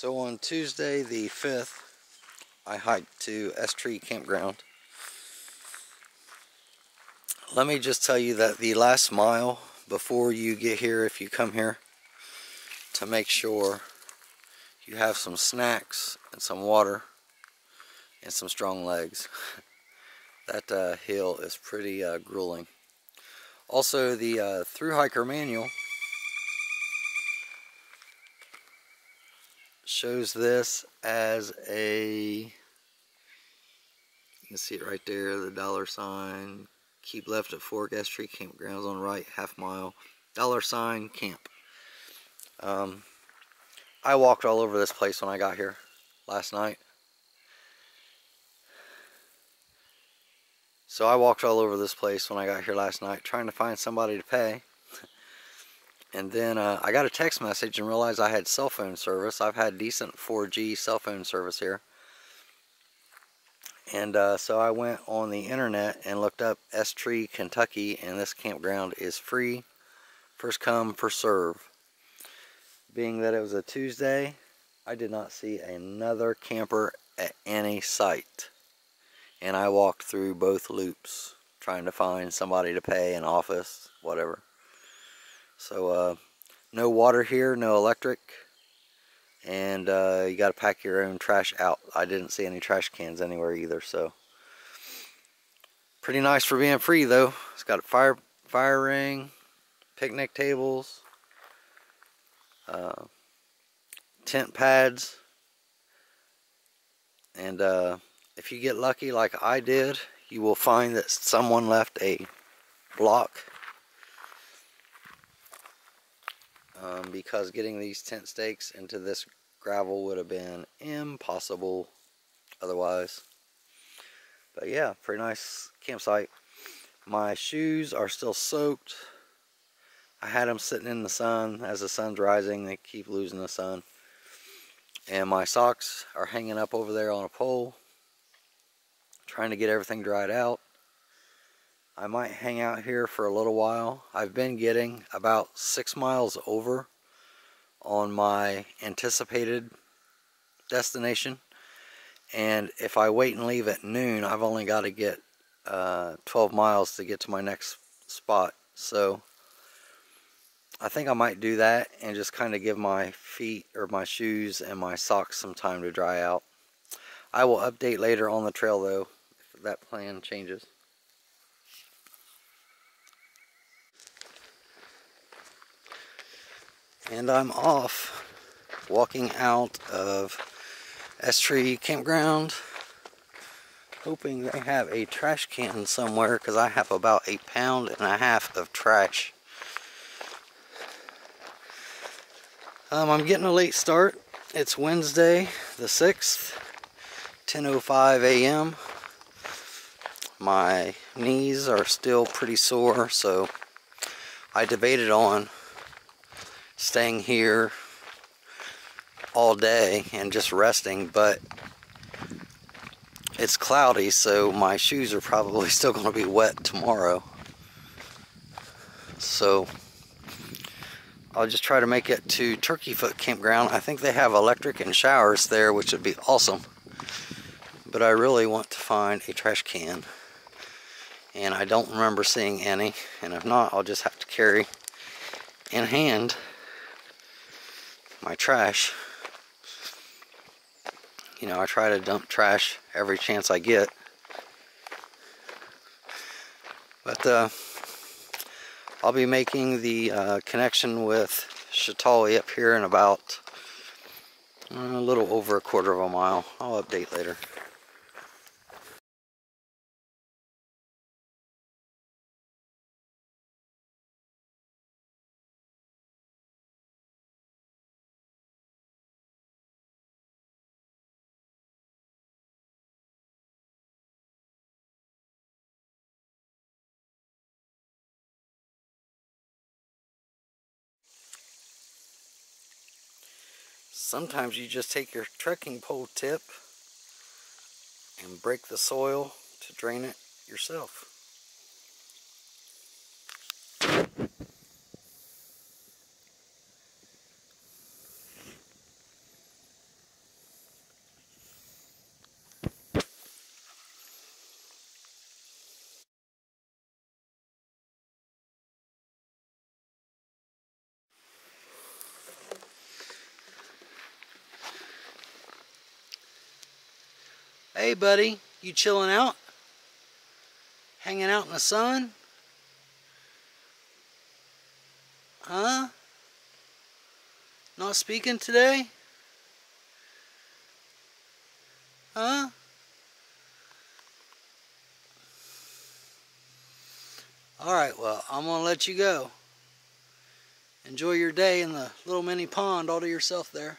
So on Tuesday the 5th, I hiked to S Tree Campground. Let me just tell you that the last mile before you get here, if you come here, to make sure you have some snacks and some water and some strong legs. that uh, hill is pretty uh, grueling. Also, the uh, through hiker manual shows this as a you can see it right there the dollar sign keep left at Fork S Tree campgrounds on right half mile dollar sign camp. Um, I walked all over this place when I got here last night. So I walked all over this place when I got here last night trying to find somebody to pay and then uh, I got a text message and realized I had cell phone service. I've had decent 4G cell phone service here. And uh, so I went on the internet and looked up S Tree, Kentucky, and this campground is free. First come, first serve. Being that it was a Tuesday, I did not see another camper at any site. And I walked through both loops trying to find somebody to pay, an office, whatever. So uh, no water here, no electric, and uh, you got to pack your own trash out. I didn't see any trash cans anywhere either, so pretty nice for being free though. It's got a fire fire ring, picnic tables, uh, tent pads, and uh, if you get lucky like I did, you will find that someone left a block um, because getting these tent stakes into this gravel would have been impossible otherwise. But yeah, pretty nice campsite. My shoes are still soaked. I had them sitting in the sun. As the sun's rising, they keep losing the sun. And my socks are hanging up over there on a pole. Trying to get everything dried out. I might hang out here for a little while. I've been getting about six miles over on my anticipated destination. And if I wait and leave at noon, I've only got to get uh, 12 miles to get to my next spot. So I think I might do that and just kind of give my feet or my shoes and my socks some time to dry out. I will update later on the trail though if that plan changes. And I'm off walking out of S Tree Campground hoping they have a trash can somewhere because I have about a pound and a half of trash. Um, I'm getting a late start. It's Wednesday the 6th, 10.05 a.m. My knees are still pretty sore, so I debated on staying here all day and just resting, but it's cloudy, so my shoes are probably still going to be wet tomorrow. So I'll just try to make it to Turkey Foot Campground. I think they have electric and showers there, which would be awesome. But I really want to find a trash can. And I don't remember seeing any. And if not, I'll just have to carry in hand my trash. You know, I try to dump trash every chance I get. But uh, I'll be making the uh, connection with Shatali up here in about uh, a little over a quarter of a mile. I'll update later. Sometimes you just take your trekking pole tip and break the soil to drain it yourself. Hey, buddy, you chilling out? Hanging out in the sun? Huh? Not speaking today? Huh? Alright, well, I'm going to let you go. Enjoy your day in the little mini pond all to yourself there.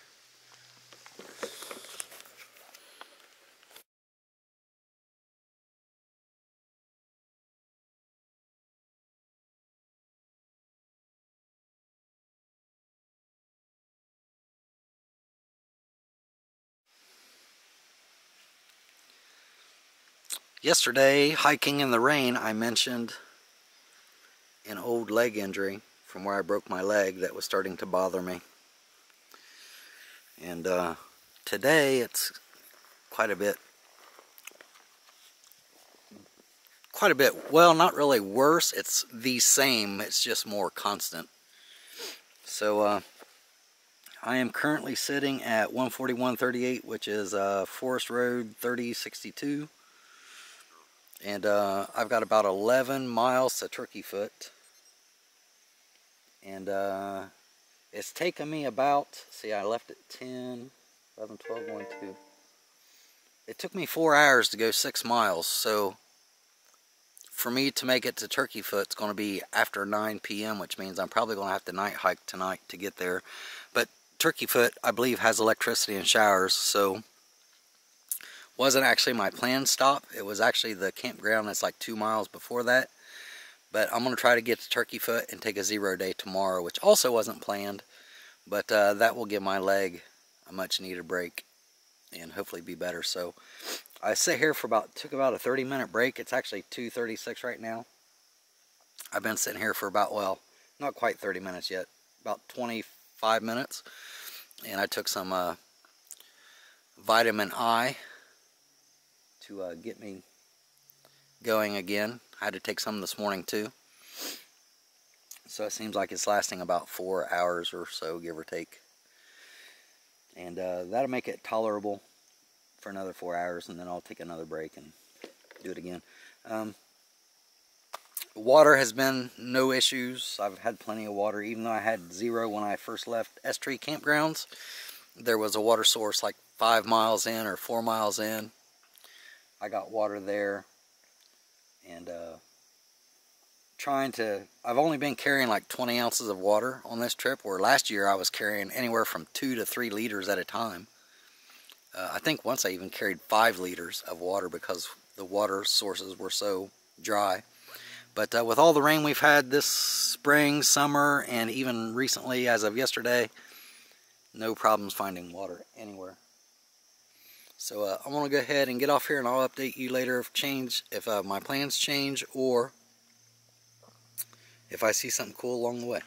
Yesterday, hiking in the rain, I mentioned an old leg injury from where I broke my leg that was starting to bother me. And uh, today, it's quite a bit, quite a bit, well, not really worse, it's the same, it's just more constant. So, uh, I am currently sitting at 141.38, which is uh, Forest Road 3062 and uh, I've got about 11 miles to Turkey Foot. And uh, it's taken me about, see I left at 10, 11, 12, 1, 2. It took me four hours to go six miles. So for me to make it to Turkey Foot, it's going to be after 9 p.m., which means I'm probably going to have to night hike tonight to get there. But Turkey Foot, I believe, has electricity and showers, so wasn't actually my planned stop. It was actually the campground that's like two miles before that. But I'm going to try to get to Turkey Foot and take a zero day tomorrow, which also wasn't planned. But uh, that will give my leg a much needed break and hopefully be better. So I sit here for about, took about a 30 minute break. It's actually 2.36 right now. I've been sitting here for about, well, not quite 30 minutes yet, about 25 minutes. And I took some uh, vitamin I to uh, get me going again. I had to take some this morning too. So it seems like it's lasting about four hours or so, give or take. And uh, that'll make it tolerable for another four hours, and then I'll take another break and do it again. Um, water has been no issues. I've had plenty of water, even though I had zero when I first left S Tree Campgrounds. There was a water source like five miles in or four miles in. I got water there and uh, trying to, I've only been carrying like 20 ounces of water on this trip where last year I was carrying anywhere from two to three liters at a time. Uh, I think once I even carried five liters of water because the water sources were so dry. But uh, with all the rain we've had this spring, summer, and even recently as of yesterday, no problems finding water anywhere. So uh, I'm going to go ahead and get off here and I'll update you later if change if uh, my plans change or if I see something cool along the way.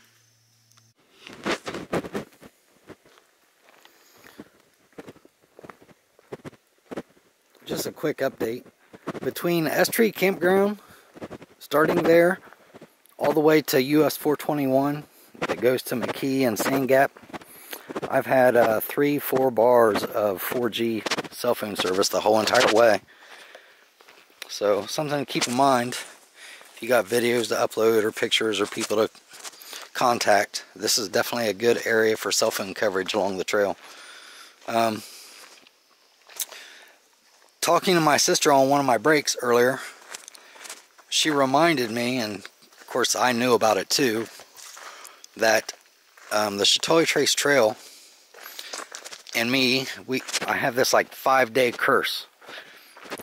Just a quick update. Between S Tree Campground, starting there, all the way to US 421 that goes to McKee and Sand Gap, I've had uh, three, four bars of 4G cell phone service the whole entire way. So something to keep in mind if you got videos to upload or pictures or people to contact. This is definitely a good area for cell phone coverage along the trail. Um, talking to my sister on one of my breaks earlier, she reminded me, and of course I knew about it too, that um, the Sheltowee Trace Trail and me, we I have this like five day curse.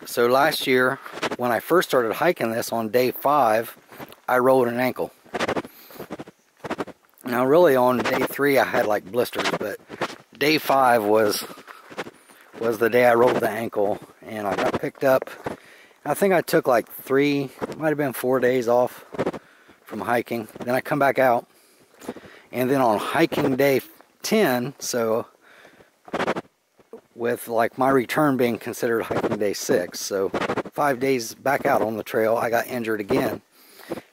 So last year, when I first started hiking this on day five, I rolled an ankle. Now really on day three I had like blisters, but day five was was the day I rolled the ankle and I got picked up. I think I took like three, might have been four days off from hiking. Then I come back out. And then on hiking day 10, so with like my return being considered hiking day six. So five days back out on the trail, I got injured again.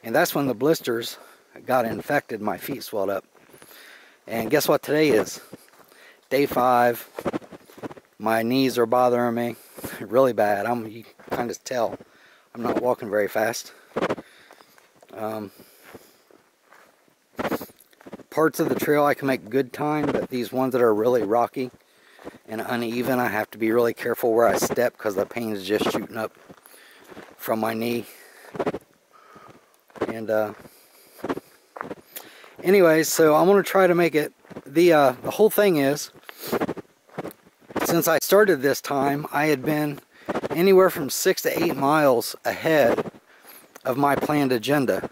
And that's when the blisters got infected, my feet swelled up. And guess what today is? Day five. My knees are bothering me. really bad. I'm you kind of tell I'm not walking very fast. Um, parts of the trail I can make good time, but these ones that are really rocky and uneven, I have to be really careful where I step because the pain is just shooting up from my knee. And uh, anyways, so I'm going to try to make it, the, uh, the whole thing is, since I started this time, I had been anywhere from six to eight miles ahead of my planned agenda.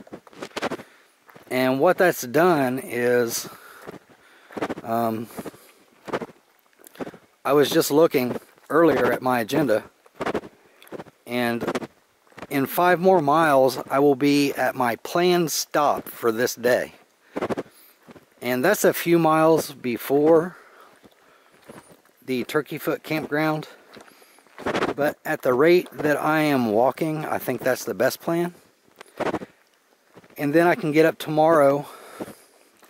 And what that's done is, um, I was just looking earlier at my agenda, and in five more miles, I will be at my planned stop for this day. And that's a few miles before the Turkey Foot campground. But at the rate that I am walking, I think that's the best plan. And then I can get up tomorrow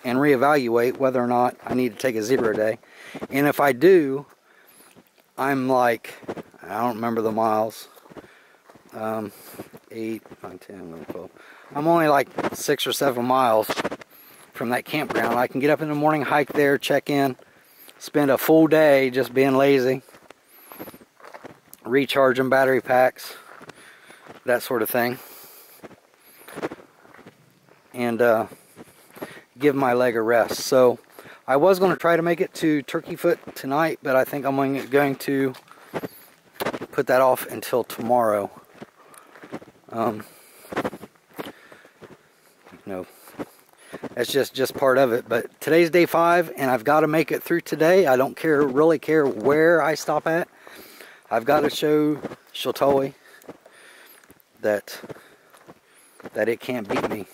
and reevaluate whether or not I need to take a zero day. And if I do, I'm like, I don't remember the miles. Um, 8, 9, 10, 11, 12. I'm only like 6 or 7 miles from that campground. I can get up in the morning, hike there, check in, spend a full day just being lazy, recharging battery packs, that sort of thing. And uh, give my leg a rest. So I was going to try to make it to Turkey Foot tonight, but I think I'm going to put that off until tomorrow. Um, you know, that's just just part of it. But today's day five, and I've got to make it through today. I don't care, really care where I stop at. I've got to show Sheltowee that that it can't beat me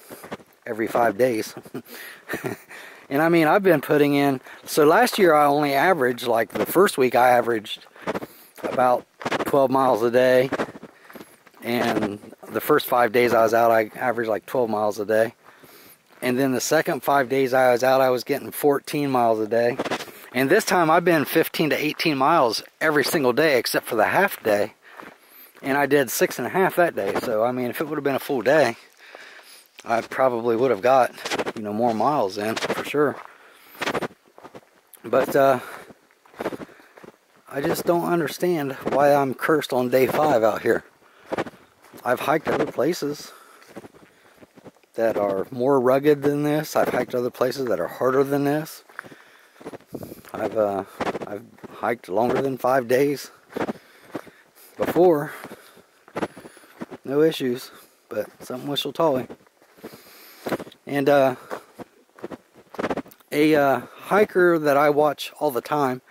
every five days. and I mean, I've been putting in. So last year I only averaged like the first week I averaged about 12 miles a day, and the first five days I was out I averaged like 12 miles a day. And then the second five days I was out, I was getting 14 miles a day. And this time I've been 15 to 18 miles every single day except for the half day. And I did six and a half that day. So, I mean, if it would have been a full day, I probably would have got, you know, more miles in for sure. But, uh, I just don't understand why I'm cursed on day five out here. I've hiked other places that are more rugged than this. I've hiked other places that are harder than this. I've uh, I've hiked longer than five days before. No issues, but something with Sheltowee. And uh, a uh, hiker that I watch all the time,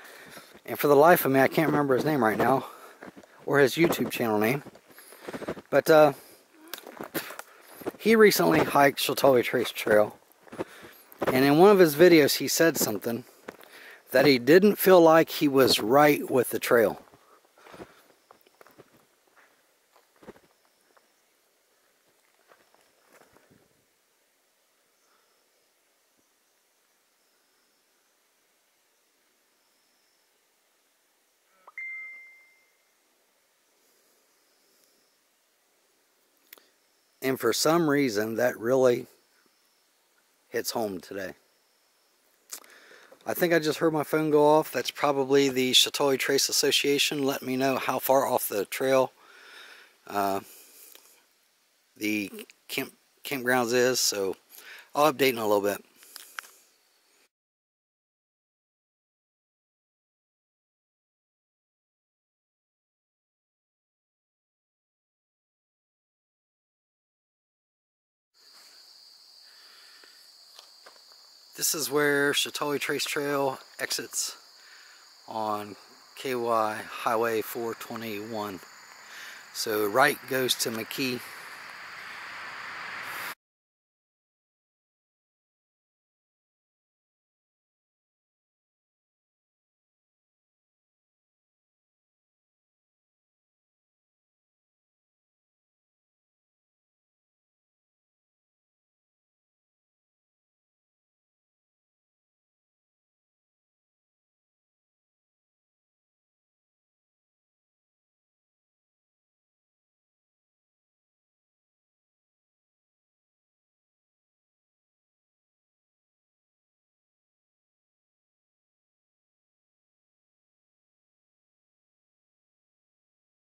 and for the life of me, I can't remember his name right now, or his YouTube channel name. But uh, he recently hiked Sheltowee Trace Trail. And in one of his videos, he said something that he didn't feel like he was right with the trail. And for some reason, that really hits home today. I think I just heard my phone go off. That's probably the Sheltowee Trace Association letting me know how far off the trail uh, the camp campgrounds is. So I'll update in a little bit. This is where Sheltowee Trace Trail exits on KY Highway 421. So right goes to McKee